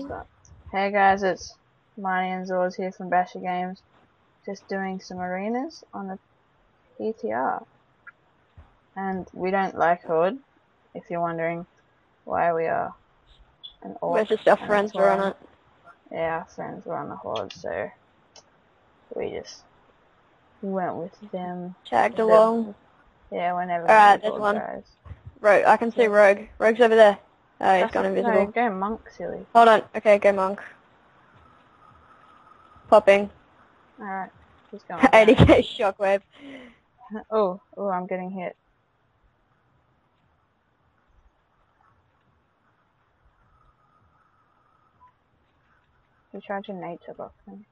Stop. Hey guys, it's Marty and Xorz here from Basher Games. Just doing some arenas on the PTR. And we don't like Horde, if you're wondering why we are an orc. The stuff and friends were on it? Yeah, our friends were on the Horde, so we just went with them. Tagged along. Yeah, whenever Alright, there's one. goes. Rogue, I can see Rogue. Rogue's over there. Oh, he's That's gone invisible. No, go monk, silly. Hold on. Okay, go monk. Popping. Alright, he's going. 80k shockwave. Oh, oh, I'm getting hit. You charge a nature box then.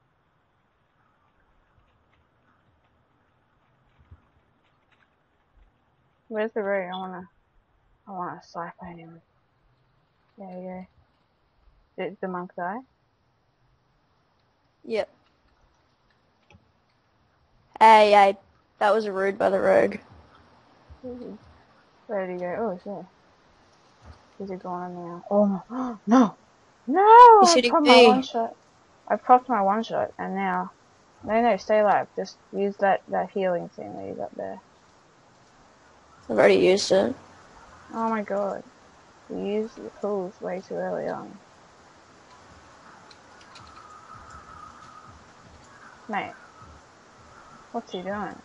Where's the root? I wanna, I wanna siphon him. There you go. Did the monk die? Yep. Hey, hey. That was rude by the rogue. Ooh. Where did he go? Oh, it's there. Is it going now? Oh no! No! No! I popped my one shot. I popped my one shot, and now. No, no, stay alive. Just use that that healing thing that you got there. I've already used it. Oh my god! You used the tools way too early on. Mate, what's he doing?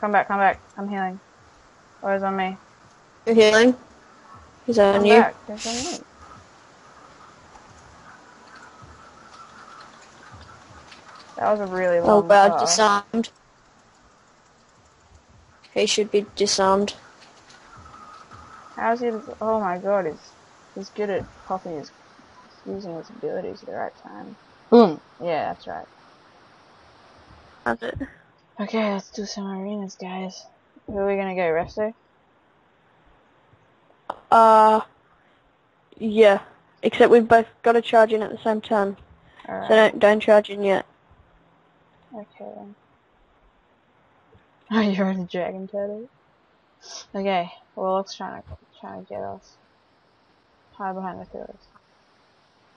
Come back, come back. I'm healing. Or is on me? You're healing? He's on Come you. back. It's on me. That was a really Oh long wow, shot. disarmed. He should be disarmed. How's he? Oh my god, he's he's good at popping his, using his abilities at the right time. Boom. Yeah, that's right. That's it. Okay, let's do some arenas, guys. Where are we gonna go, Resto? Uh, yeah. Except we've both got to charge in at the same time. Alright. So don't don't charge in yet. Okay then. Oh, you're in a dragon turtle. Okay, Well, let's try to trying to get us. Hide behind the pillars.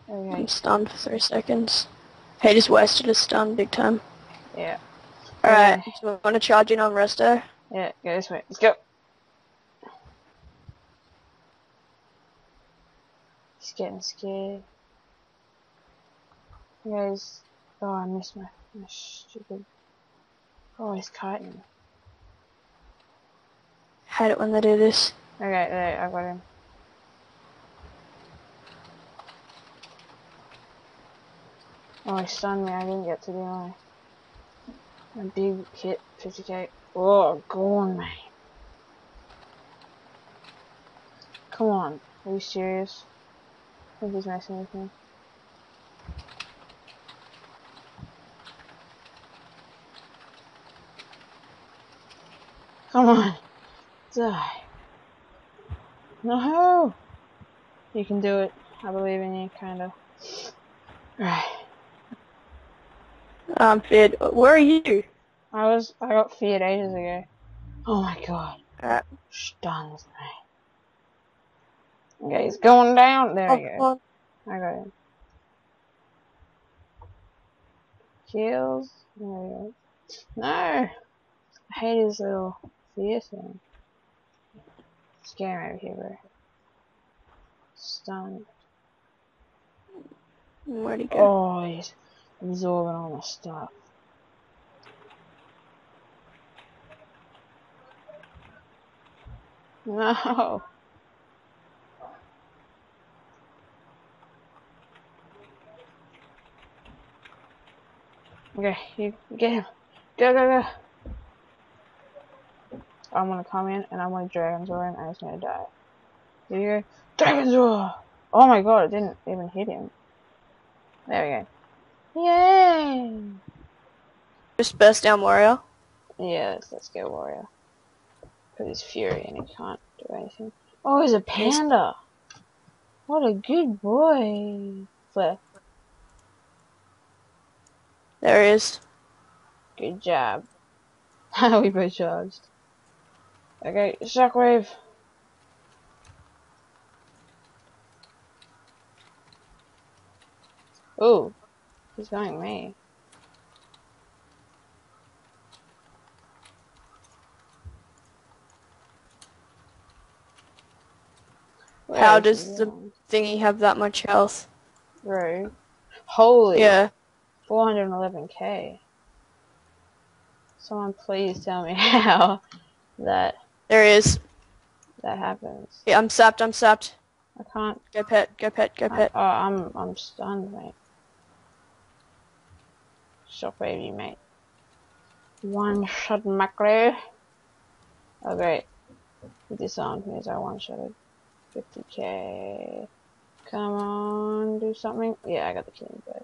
Okay, I'm stunned for three seconds. He just wasted a stun big time. yeah, Alright, Okay. so we want to charge in on Resto. yeah, go this way. Let's go. He's getting scared. Guys, oh, I missed my, my stupid. Oh, he's kiting. Hate it when they do this. Okay, I got him. Oh, he stunned me. I didn't get to do my, my big hit, 50k. Oh, go on, mate. Come on. Are you serious? I think he's messing with me. Come on. Die. No! You can do it. I believe in you, kinda. Right. I'm Fid, where are you? I was, I got feared ages ago. Oh my god. Alright. Stuns me. Okay, he's going down. There Oh, we go. I got him. Kills. There we go. No! I hate his little fear thing. Scare him over here, bro. Stun. Where'd he go? Oh, he's absorbing all my stuff. No. Okay, you get him. Go, go, go. I'm gonna come in and I'm gonna Dragon's Roar him and he's gonna die. Here you go. Dragon's Roar! Oh my god, it didn't even hit him. There we go. Yay! Just burst down warrior. Yeah, let's, let's go warrior. Because he's fury and he can't do anything. Oh, he's a panda! What a good boy! Flare. There he is. Good job. we both charged. Okay, shockwave. Ooh, he's going me. How does the thingy have that much health? Right. Holy. Yeah. 411k. Someone please tell me how that There he is. that happens. Yeah, I'm sapped, I'm sapped. I can't. Go pet, go pet, go I, pet. oh, I'm I'm stunned, mate. Shockwave you, mate. One shot macro. Oh great. He disarmed me as I one shotted. 50k. Come on, do something. Yeah, I got the killing bird.